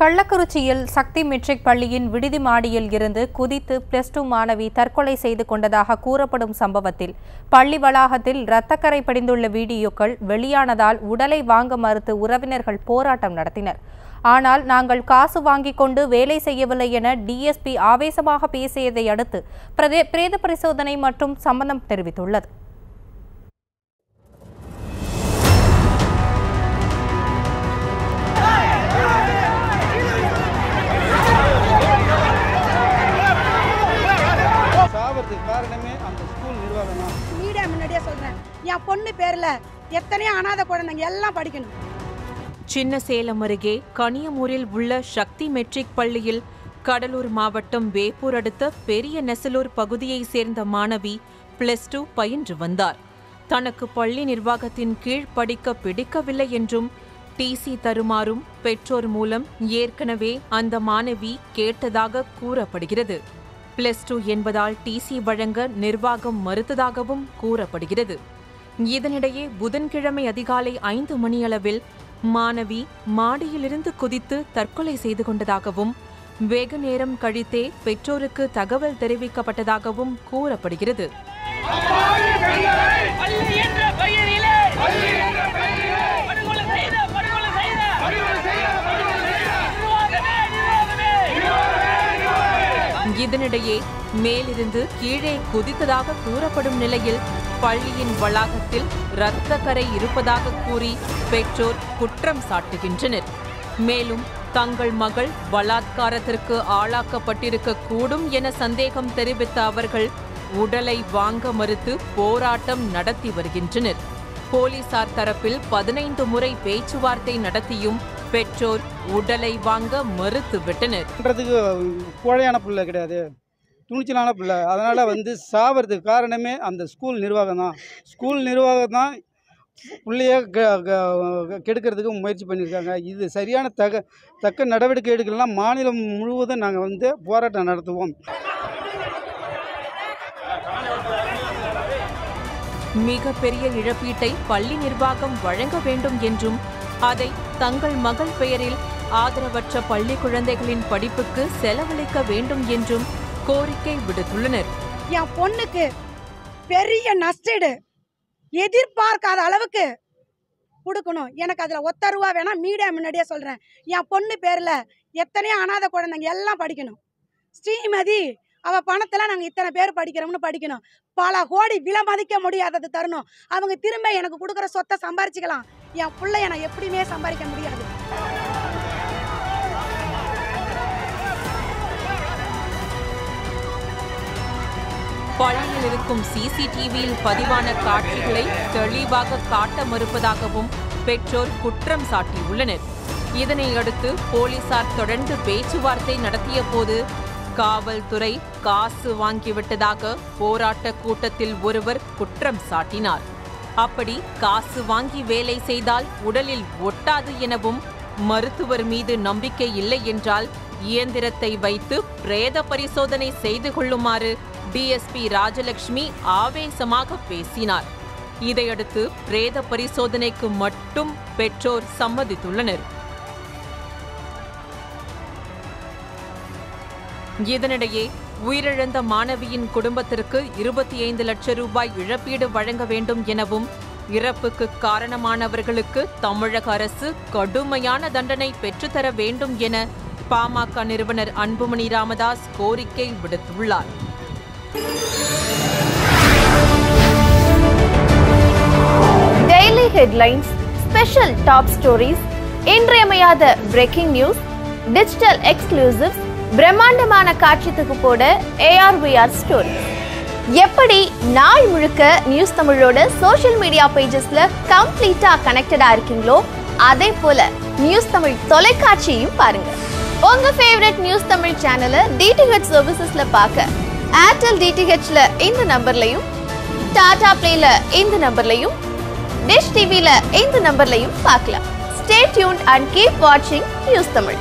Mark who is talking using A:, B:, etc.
A: கள்ளக்குறிச்சியில் சக்தி மெட்ரிக் பள்ளியின் விடுதி மாடியில் இருந்து குதித்து பிளஸ் டூ மாணவி தற்கொலை செய்து கொண்டதாக கூறப்படும் சம்பவத்தில் பள்ளி வளாகத்தில் இரத்தக்கரை படிந்துள்ள வீடியோக்கள் வெளியானதால் உடலை வாங்க மறுத்து உறவினர்கள் போராட்டம் நடத்தினர். ஆனால் நாங்கள் காசு வாங்கிக் கொண்டு வேலை செய்யவில்லை என டிஎஸ்பி ஆவேசமாக பேசியதை அடுத்து பிரதே பிரேத பரிசோதனை மற்றும் சம்மந்தம் தெரிவித்துள்ளது.
B: சாவறதுக்கு காரணமே அந்த ஸ்கூல் நிர்வாகம் தான்.
C: மீடியா முன்னாடியே சொல்றேன். என் பொண்ணு பேர்ல எத்தனையோ அனாதை குழந்தைங்க எல்லாம் படிக்கணும்.
D: சின்னசேலம் அருகே கனியமூரில் உள்ள சக்தி மெட்ரிக் பள்ளியில் கடலூர் மாவட்டம் வேப்பூர் அடுத்த பெரிய நெசலூர் பகுதியைச் சேர்ந்த மாணவி பிளஸ் டூ பயின்று வந்தார். தனக்கு பள்ளி நிர்வாகத்தின் கீழ் படிக்க பிடிக்கவில்லை என்றும் டிசி தருமாறும் பெற்றோர் மூலம் ஏற்கனவே அந்த மாணவி கேட்டதாக கூறப்படுகிறது. பிளஸ் டூ என்பதால் டிசி வழங்க நிர்வாகம் மறுத்ததாகவும் கூறப்படுகிறது. இதனிடையே புதன்கிழமை அதிகாலை ஐந்து மணியளவில் மாணவி மாடியிலிருந்து குதித்து தற்கொலை செய்து கொண்டதாகவும் வெகு நேரம் கழித்தே பெற்றோருக்கு தகவல் தெரிவிக்கப்பட்டதாகவும் கூறப்படுகிறது
E: பள்ளி என்ற பெயரிலே படுகொலை செய்த படுகொலை செய்த நிர்வாகமே நிர்வாகமே
D: இதனிடையே மேலிருந்து கீழே குதித்ததாக கூறப்படும் நிலையில் பள்ளியின் வளாகத்தில் இரத்த கரை இருப்பதாக கூறி பெற்றோர் குற்றம் சாட்டுகின்றனர். மேலும் தங்கள் மகள் பலாத்காரத்திற்கு ஆளாக்கப்பட்டிருக்க கூடும் என சந்தேகம் தெரிவித்த அவர்கள் உடலை வாங்க மறுத்து போராட்டம் நடத்தி வருகின்றனர். போலீசார் தரப்பில் பதினைந்து முறை பேச்சுவார்த்தை நடத்தியும் பெற்றோர் உடலை வாங்க மறுத்துவிட்டனர்.
B: கோழையான பிள்ளை கிடையாது. துணிச்சலான பிள்ளை. அதனால் வந்து சாவறதுக்கு காரணமே அந்த ஸ்கூல் நிர்வாகம் தான். ஸ்கூல் நிர்வாகம் தான் பிள்ளைய கெடுக்கிறதுக்கு முயற்சி பண்ணியிருக்காங்க. இது சரியான தக தக்க நடவடிக்கை எடுக்கலாம். மாநிலம் முழுவதும் நாங்கள் வந்து போராட்டம் நடத்துவோம்.
D: மிகப்பெரிய இழப்பீட்டை பள்ளி நிர்வாகம் வழங்க வேண்டும் என்றும் அதை தங்கள் மகள் பெயரில் ஆதரவற்ற பள்ளி குழந்தைகளின் படிப்புக்கு செலவழிக்க வேண்டும் என்றும் கோரிக்கை விடுத்துள்ளனர்.
C: என் பொண்ணுக்கு பெரிய நஷ்டீடு. எதிர்பார்க்காத அளவுக்கு கொடுக்கணும். எனக்கு அதில் ஒத்த ரூபா வேணால் மீடியா முன்னாடியே சொல்கிறேன் என் பொண்ணு பேரில் எத்தனையோ அனாதை குழந்தைங்க எல்லாம் படிக்கணும். ஸ்ரீமதி அவள் பணத்தில் நாங்கள் இத்தனை பேர் படிக்கிறோம்னு படிக்கணும். பல கோடி விலை மதிக்க முடியாதது தரணும். அவங்க திரும்ப எனக்கு கொடுக்குற சொத்தை சம்பாரிச்சுக்கலாம். என் பிள்ளைய நான் எப்படியுமே சம்பாதிக்க முடியாது.
D: பள்ளியில் இருக்கும் சிசிடிவியில் பதிவான காட்சிகளை தெளிவாக காட்ட மறுப்பதாகவும் பெற்றோர் குற்றம் சாட்டியுள்ளனர். இதனை அடுத்து போலீசார் தொடர்ந்து பேச்சுவார்த்தை நடத்திய போது காவல்துறை காசு வாங்கிவிட்டதாக போராட்ட கூட்டத்தில் ஒருவர் குற்றம் சாட்டினார். அப்படி காசு வாங்கி வேலை செய்தால் உடலில் ஒட்டாது எனவும் மருத்துவர் மீது நம்பிக்கை இல்லை என்றால் இயந்திரத்தை வைத்து பிரேத பரிசோதனை செய்து கொள்ளுமாறு டிஎஸ்பி ராஜலட்சுமி ஆவேசமாக பேசினார். இதையடுத்து பிரேத பரிசோதனைக்கு மட்டும் பெற்றோர் சம்மதித்துள்ளனர். இதனிடையே உயிரிழந்த மாணவியின் குடும்பத்திற்கு இருபத்தி ஐந்து லட்சம் ரூபாய் இழப்பீடு வழங்க வேண்டும் எனவும் இறப்புக்கு காரணமானவர்களுக்கு தமிழக அரசு கடுமையான தண்டனை பெற்றுத்தர வேண்டும் என பாமக நிறுவனர் அன்புமணி ராமதாஸ் கோரிக்கை விடுத்துள்ளார்.
F: Daily headlines special top stories இன்றியமையாத பிரேக்கிங் நியூஸ் டிஜிட்டல் எக்ஸ்க்ளூசிவ்ஸ் பிரம்மாண்டமான காட்சித்துக்கு போட ஏஆர்விஆர் ஸ்டோரி எப்படி நாள் முழுக்க நியூஸ் தமிழோட சோஷியல் மீடியா பேஜஸ்ல கம்ப்ளீட்டா கனெக்டடா இருக்கீங்களோ அதே போல நியூஸ் தமிழ் தொலைக்காட்சியையும் பாருங்க. உங்க ஃபேவரட் நியூஸ் தமிழ் சேனலை டிடிஹெச் சர்வீசஸ்ல பார்க்க ஏர்டெல் டிடிஹெச்ல இந்த நம்பர்லையும் டாடா பிளேல இந்த நம்பர்லையும் டிஷ் டிவில இந்த நம்பர்லையும் பார்க்கலாம். ஸ்டே டியூன்ட் அண்ட் கீப் வாட்சிங் நியூஸ் தமிழ்.